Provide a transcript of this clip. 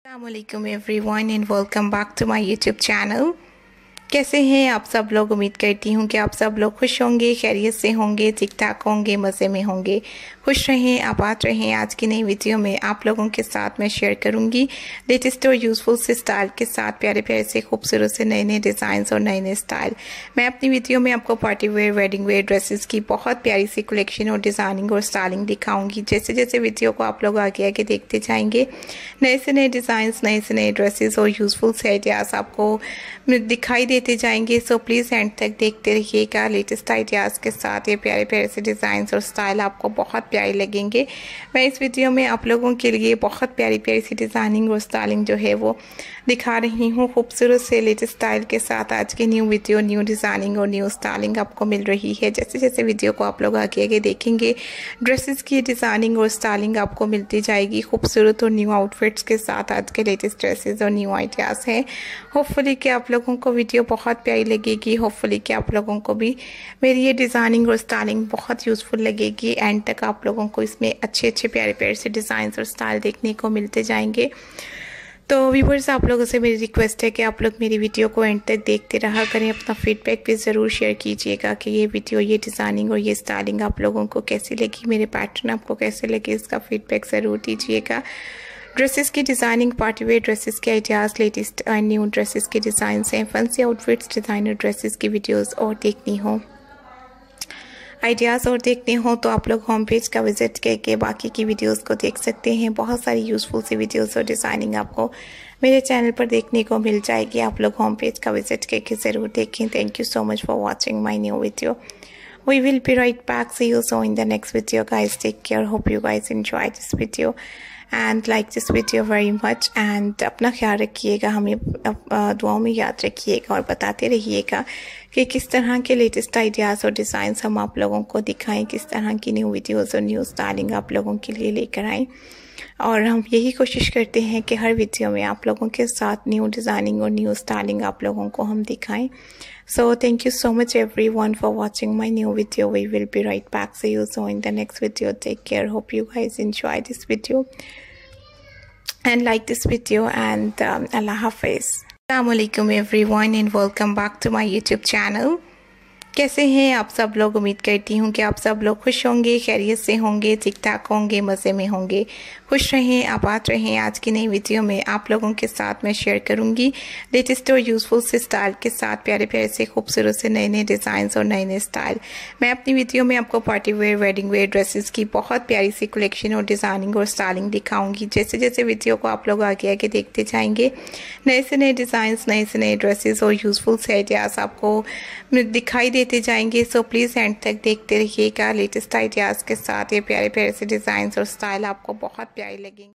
Assalamualaikum everyone and welcome back to my YouTube channel. कैसे हैं आप सब लोग? उम्मीद करती हूँ कि आप सब लोग खुश होंगे, खैरियत से होंगे ठीक ठाक होंगे, मज़े में होंगे। खुश रहें, आबाद रहें। आज की नई वीडियो में आप लोगों के साथ मैं शेयर करूँगी लेटेस्ट और यूज़फुल से स्टाइल के साथ प्यारे प्यारे से, खूबसूरत से नए नए डिज़ाइन और नए नए स्टाइल मैं अपनी वीडियो में आपको party wear wedding wear dresses की बहुत प्यारी सी कलेक्शन और डिज़ाइनिंग और स्टाइलिंग दिखाऊँगी। जैसे जैसे वीडियो को आप लोग आगे आगे देखते जाएँगे, नए से नए डिज़ाइन नए से नए ड्रेसेस और यूज़फुल से आइडियाज़ आपको दिखाई दे देते जाएँगे। सो प्लीज़ एंड तक देखते रहिएगा लेटेस्ट आइडियाज़ के साथ ये प्यारे प्यारे से डिज़ाइन और स्टाइल आपको बहुत प्यारे लगेंगे। मैं इस वीडियो में आप लोगों के लिए बहुत प्यारी प्यारी सी डिज़ाइनिंग और स्टाइलिंग जो है वो दिखा रही हूँ। खूबसूरत से लेटेस्ट स्टाइल के साथ आज की न्यू वीडियो न्यू डिज़ाइनिंग और न्यू स्टाइलिंग आपको मिल रही है। जैसे जैसे वीडियो को आप लोग आगे आगे देखेंगे ड्रेसेस की डिज़ाइनिंग और स्टाइलिंग आपको मिलती जाएगी। खूबसूरत और न्यू आउटफिट्स के साथ आज के लेटेस्ट ड्रेसेस और न्यू आइडियाज़ हैं। होपफुली कि आप लोगों को वीडियो बहुत प्यारी लगेगी। होपफुली कि आप लोगों को भी मेरी ये डिज़ाइनिंग और स्टाइलिंग बहुत यूज़फुल लगेगी। एंड तक आप लोगों को इसमें अच्छे अच्छे प्यारे प्यारे से डिज़ाइन और स्टाइल देखने को मिलते जाएँगे। तो व्यूवर्स आप लोगों से मेरी रिक्वेस्ट है कि आप लोग मेरी वीडियो को एंड तक देखते रहा करें। अपना फीडबैक भी ज़रूर शेयर कीजिएगा कि ये वीडियो ये डिज़ाइनिंग और ये स्टाइलिंग आप लोगों को कैसी लगी, मेरे पैटर्न आपको कैसे लगे, इसका फीडबैक ज़रूर दीजिएगा। ड्रेसेस की डिज़ाइनिंग पार्टी वेयर ड्रेसेस के आइडियाज़ लेटेस्ट न्यू ड्रेसेस के डिज़ाइन हैं फंसी आउटफिट्स डिज़ाइनर ड्रेसेस की वीडियोज़ और देखनी हो। आइडियाज़ और देखने हो तो आप लोग होम पेज का विज़िट करके बाकी की वीडियोस को देख सकते हैं। बहुत सारी यूज़फुल सी वीडियोस और डिज़ाइनिंग आपको मेरे चैनल पर देखने को मिल जाएगी। आप लोग होम पेज का विज़िट करके ज़रूर देखें। Thank you so much for watching my new video we will be right back. See you so in the next video, guys. Take care. Hope you guys enjoy this video. And like this video very much and अपना ख्याल रखिएगा, हमें दुआओं में याद रखिएगा और बताते रहिएगा कि किस तरह के लेटेस्ट आइडियाज़ और डिज़ाइंस हम आप लोगों को दिखाएँ, किस तरह की न्यू वीडियोज़ और न्यूज़ स्टाइलिंग आप लोगों के लिए लेकर आएँ। और हम यही कोशिश करते हैं कि हर वीडियो में आप लोगों के साथ न्यू डिज़ाइनिंग और न्यू स्टाइलिंग आप लोगों को हम दिखाएँ। So thank you so much everyone for watching my new video we will be right back see you soon in the next video take care hope you guys enjoy this video and like this video and अल्लाह हाफिज़ अल्लाम everyone and welcome back to my YouTube channel कैसे हैं आप सब लोग? उम्मीद करती हूँ कि आप सब लोग खुश होंगे, खैरियत से होंगे ठीक ठाक होंगे, मज़े में होंगे। खुश रहें, आबाद रहें। आज की नई वीडियो में आप लोगों के साथ मैं शेयर करूँगी लेटेस्ट और यूज़फुल से स्टाइल के साथ प्यारे प्यारे से, खूबसूरत से नए नए डिज़ाइन और नए नए स्टाइल मैं अपनी वीडियो में आपको party wear wedding wear dresses की बहुत प्यारी सी कलेक्शन और डिज़ाइनिंग और स्टाइलिंग दिखाऊँगी। जैसे जैसे वीडियो को आप लोग आगे आगे देखते जाएँगे, नए से नए डिज़ाइन नए से नए ड्रेसेस और यूज़फुल से आइडियाज़ आपको दिखाई देते जाएँगे। सो प्लीज़ एंड तक देखते रहिएगा। लेटेस्ट आइडियाज़ के साथ ये प्यारे प्यारे से डिज़ाइन और स्टाइल आपको बहुत प्यारी लगेंगे।